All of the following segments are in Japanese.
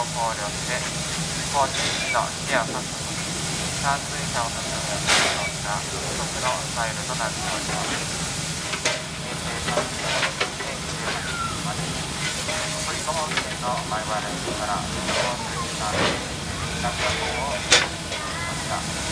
を考慮して高知市のシェア確保三水車を含む乗った一つのスタイルとなっております。平成3年2019まで北陸本線の前原駅から高知市間落下号を実施しました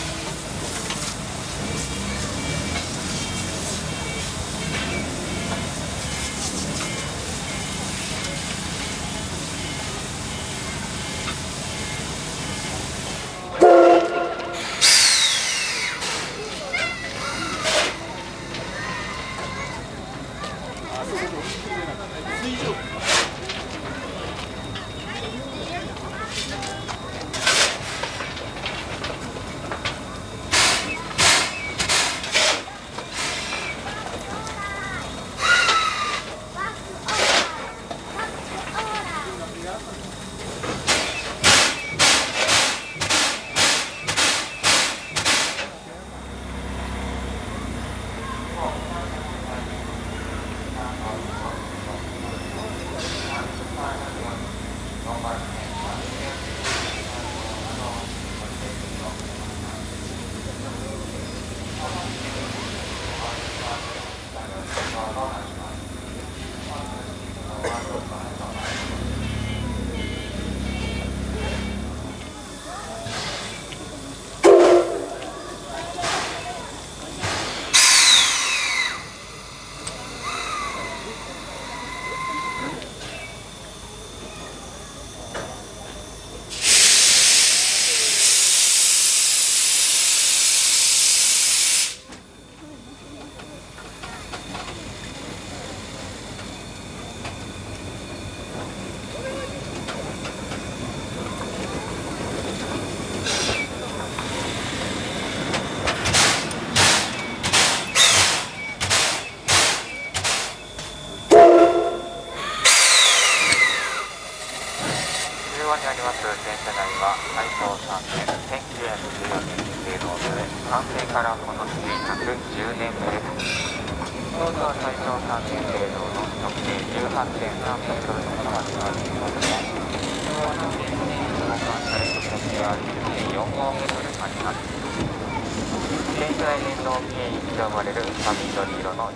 ちょうど大正3年製造の直径18.3メートルの高さが使われていますが中央の電線に保管された直径は10.45メートル間になってい。ます電車内電動系に刻まれる髪緑色の